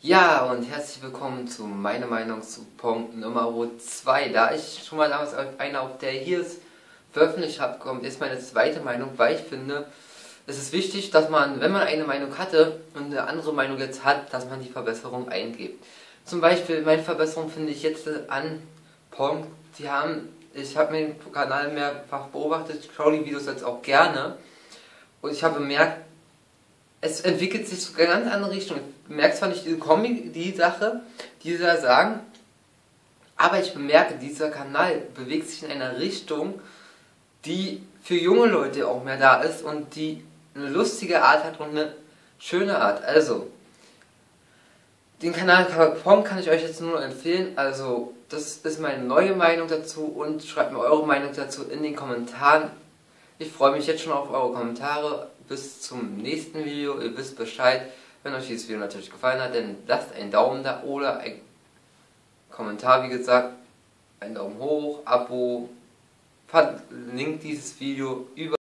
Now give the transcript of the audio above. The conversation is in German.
Ja, und herzlich willkommen zu meiner Meinung zu Punkt Nummer 2. Da ich schon mal damals einer auf der hier ist, veröffentlicht habe, kommt jetzt meine zweite Meinung, weil ich finde, es ist wichtig, dass man, wenn man eine Meinung hatte und eine andere Meinung jetzt hat, dass man die Verbesserung eingibt. Zum Beispiel, meine Verbesserung finde ich jetzt an Punkt, die haben, ich habe mir den Kanal mehrfach beobachtet, ich schaue die Videos jetzt auch gerne und ich habe bemerkt, es entwickelt sich so eine ganz andere Richtung. Ich merke zwar nicht diese Kombi, die Sache, die sie da sagen, aber ich bemerke, dieser Kanal bewegt sich in einer Richtung, die für junge Leute auch mehr da ist und die eine lustige Art hat und eine schöne Art. Also, den Kanal Pom kann ich euch jetzt nur empfehlen. Also, das ist meine neue Meinung dazu und schreibt mir eure Meinung dazu in den Kommentaren. Ich freue mich jetzt schon auf eure Kommentare. Bis zum nächsten Video. Ihr wisst Bescheid. Wenn euch dieses Video natürlich gefallen hat, dann lasst einen Daumen da oder ein Kommentar, wie gesagt. Einen Daumen hoch, Abo, verlinkt dieses Video über